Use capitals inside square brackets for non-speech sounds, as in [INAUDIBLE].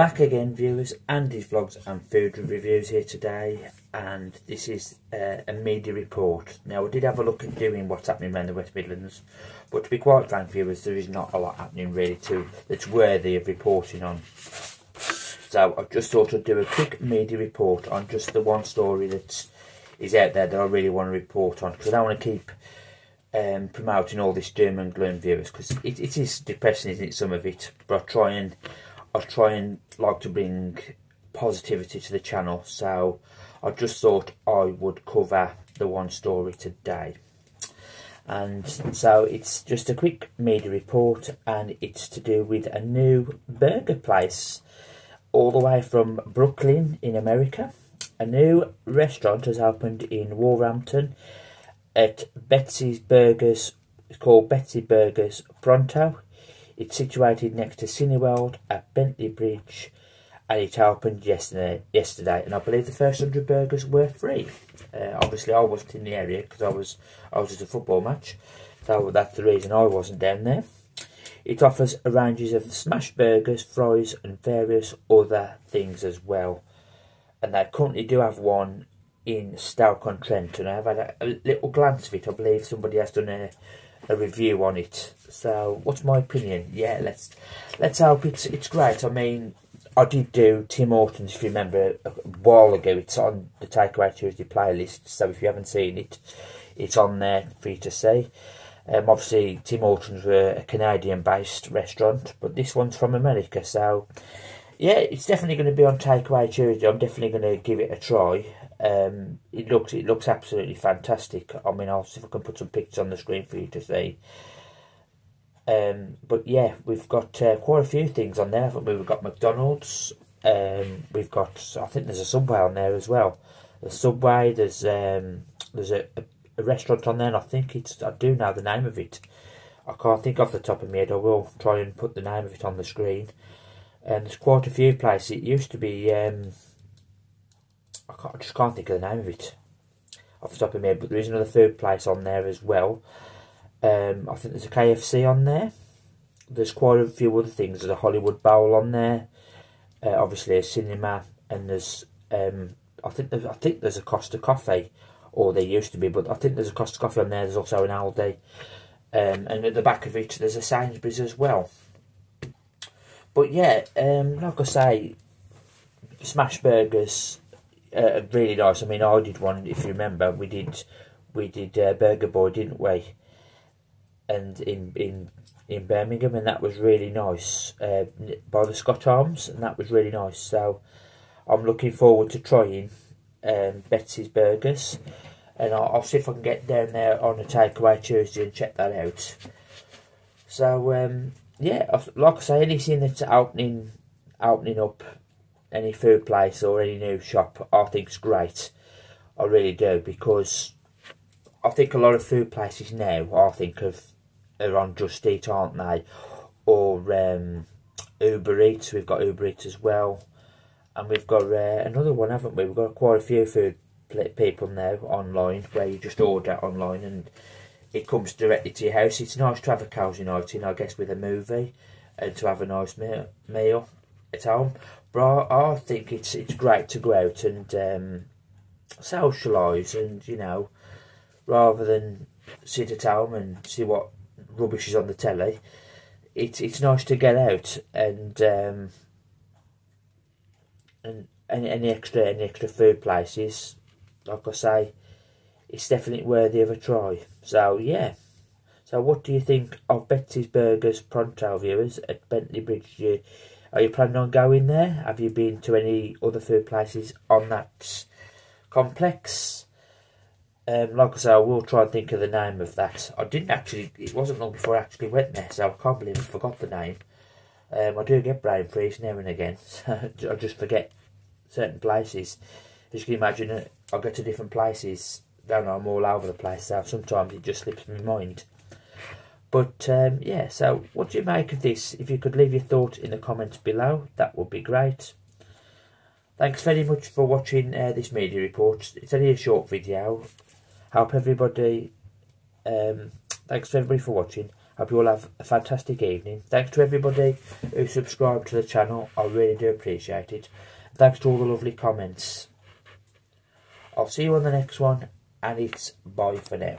Back again viewers, Andy's Vlogs and Food Reviews here today and this is uh, a media report. Now I did have a look at doing what's happening around the West Midlands but to be quite frank viewers there is not a lot happening really to that's worthy of reporting on. So I just thought I'd do a quick media report on just the one story that is out there that I really want to report on because I don't want to keep um, promoting all this doom and gloom viewers because it, it is depressing isn't it some of it but I try and I try and like to bring positivity to the channel so I just thought I would cover the one story today. And so it's just a quick media report and it's to do with a new burger place all the way from Brooklyn in America. A new restaurant has opened in Wolverhampton at Betsy's Burgers it's called Betsy Burgers Pronto it's situated next to Cineworld at Bentley Bridge and it opened yesterday. Yesterday, and I believe the first hundred burgers were free. Uh, obviously, I wasn't in the area because I was I was at a football match, so that's the reason I wasn't down there. It offers a ranges of smashed burgers, fries, and various other things as well. And they currently do have one in Stoke-on-Trent, and I've had a, a little glance of it. I believe somebody has done a a review on it. So, what's my opinion? Yeah, let's let's hope it's it's great. I mean, I did do Tim Hortons, if you remember, a while ago. It's on the Takeaway Tuesday playlist, so if you haven't seen it, it's on there for you to see. Um, obviously, Tim Hortons were a Canadian-based restaurant, but this one's from America, so yeah, it's definitely going to be on Takeaway Tuesday. I'm definitely going to give it a try. Um, it looks it looks absolutely fantastic. I mean, I'll see if I can put some pictures on the screen for you to see. Um, but yeah, we've got uh, quite a few things on there. We've got McDonald's. Um, we've got I think there's a Subway on there as well. The Subway. There's um, there's a, a, a, restaurant on there, and I think it's I do know the name of it. I can't think off the top of my head. I will try and put the name of it on the screen. And there's quite a few places. It used to be um, I, I just can't think of the name of it off the top of my head, but there is another food place on there as well. Um, I think there's a KFC on there. There's quite a few other things. There's a Hollywood Bowl on there. Uh, obviously a cinema, and there's um, I think there's, I think there's a Costa Coffee, or there used to be, but I think there's a Costa Coffee on there. There's also an Aldi, um, and at the back of it there's a Sainsbury's as well. But yeah, um, like I say, smash burgers uh, really nice. I mean, I did one. If you remember, we did we did uh, Burger Boy, didn't we? And in in in Birmingham, and that was really nice uh, by the Scott Arms, and that was really nice. So I'm looking forward to trying um, Betsy's Burgers, and I'll, I'll, see if I can get down there on a takeaway Tuesday and check that out. So um, yeah, like I say, anything that's opening opening up any food place or any new shop, I think's great. I really do because I think a lot of food places now, I think of are on Just Eat, aren't they? Or um, Uber Eats. We've got Uber Eats as well, and we've got uh, another one, haven't we? We've got quite a few food people now online where you just order online and it comes directly to your house. It's nice to have a cosy night in, I guess, with a movie and to have a nice meal at home. But I, I think it's it's great to go out and um, socialise and, you know, rather than sit at home and see what rubbish is on the telly, it's it's nice to get out and um, and any, any extra any extra food places, like I say, it's definitely worthy of a try. So yeah. So what do you think of Betsy's Burgers Pronto viewers at Bentley Bridge? Are you planning on going there? Have you been to any other food places on that complex? Um, like I say, I will try and think of the name of that. I didn't actually, it wasn't long before I actually went there, so I can't believe I forgot the name. Um, I do get brain freeze now and again. [LAUGHS] I just forget certain places. As you can imagine, I go to different places, don't know, I'm all over the place, so sometimes it just slips my mind. But um, yeah, so what do you make of this? If you could leave your thoughts in the comments below, that would be great. Thanks very much for watching uh, this media report. It's only a short video. Hope everybody, um, thanks to everybody for watching. Hope you all have a fantastic evening. Thanks to everybody who subscribed to the channel. I really do appreciate it. Thanks to all the lovely comments. I'll see you on the next one, and it's bye for now.